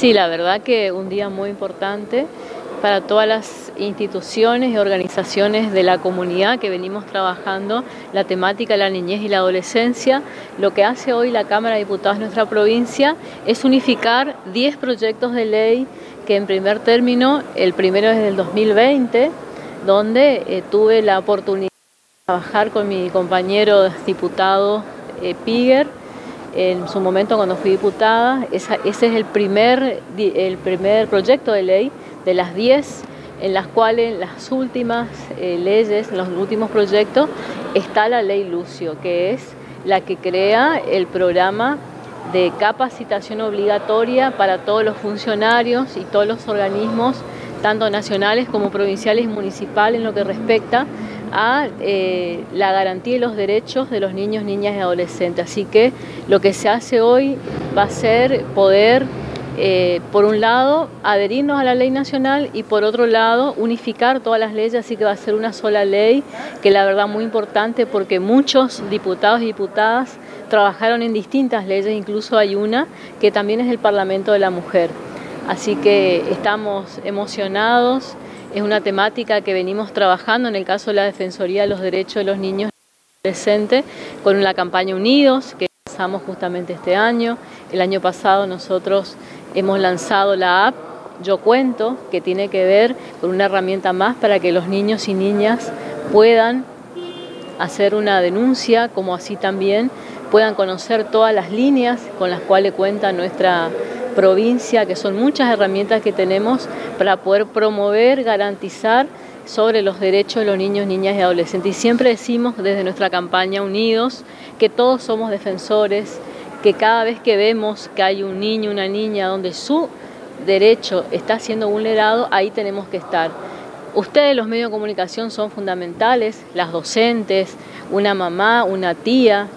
Sí, la verdad que un día muy importante para todas las instituciones y organizaciones de la comunidad que venimos trabajando la temática de la niñez y la adolescencia. Lo que hace hoy la Cámara de Diputados de nuestra provincia es unificar 10 proyectos de ley que en primer término, el primero es del 2020, donde eh, tuve la oportunidad de trabajar con mi compañero diputado eh, en su momento cuando fui diputada. ese es el primer, el primer proyecto de ley de las 10 en las cuales las últimas eh, leyes, los últimos proyectos, está la ley Lucio, que es la que crea el programa de capacitación obligatoria para todos los funcionarios y todos los organismos, tanto nacionales como provinciales y municipales, en lo que respecta a eh, la garantía de los derechos de los niños, niñas y adolescentes. Así que lo que se hace hoy va a ser poder, eh, por un lado, adherirnos a la ley nacional y por otro lado, unificar todas las leyes, así que va a ser una sola ley, que la verdad muy importante porque muchos diputados y diputadas trabajaron en distintas leyes, incluso hay una que también es el Parlamento de la Mujer. Así que estamos emocionados. Es una temática que venimos trabajando en el caso de la Defensoría de los Derechos de los Niños y Adolescentes con la campaña Unidos que lanzamos justamente este año. El año pasado nosotros hemos lanzado la app Yo Cuento, que tiene que ver con una herramienta más para que los niños y niñas puedan hacer una denuncia, como así también puedan conocer todas las líneas con las cuales cuenta nuestra provincia, que son muchas herramientas que tenemos para poder promover, garantizar sobre los derechos de los niños, niñas y adolescentes. Y siempre decimos desde nuestra campaña Unidos que todos somos defensores, que cada vez que vemos que hay un niño, una niña donde su derecho está siendo vulnerado, ahí tenemos que estar. Ustedes, los medios de comunicación, son fundamentales, las docentes, una mamá, una tía,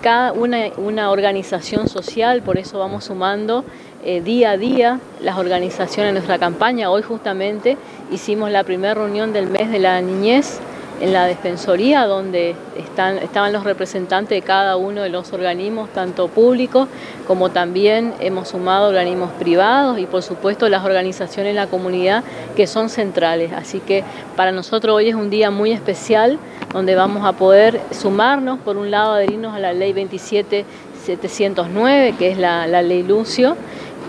cada una, una organización social, por eso vamos sumando eh, día a día las organizaciones en nuestra campaña. Hoy justamente hicimos la primera reunión del mes de la niñez en la Defensoría, donde están, estaban los representantes de cada uno de los organismos, tanto públicos como también hemos sumado organismos privados y por supuesto las organizaciones de la comunidad que son centrales. Así que para nosotros hoy es un día muy especial donde vamos a poder sumarnos, por un lado, adherirnos a la ley 27709, que es la ley Lucio,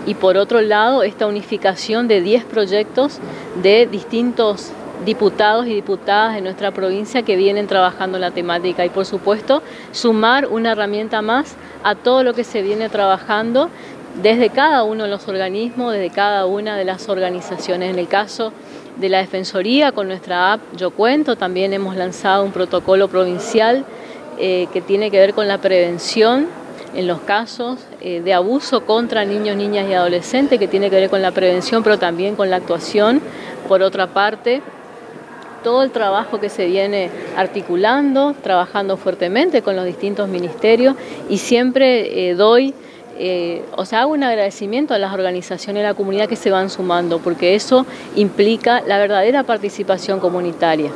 y por otro lado esta unificación de 10 proyectos de distintos diputados y diputadas de nuestra provincia que vienen trabajando la temática y por supuesto sumar una herramienta más a todo lo que se viene trabajando desde cada uno de los organismos, desde cada una de las organizaciones. En el caso de la Defensoría, con nuestra app Yo Cuento, también hemos lanzado un protocolo provincial eh, que tiene que ver con la prevención en los casos eh, de abuso contra niños, niñas y adolescentes, que tiene que ver con la prevención, pero también con la actuación. Por otra parte, todo el trabajo que se viene articulando, trabajando fuertemente con los distintos ministerios y siempre eh, doy, eh, o sea, hago un agradecimiento a las organizaciones de la comunidad que se van sumando, porque eso implica la verdadera participación comunitaria.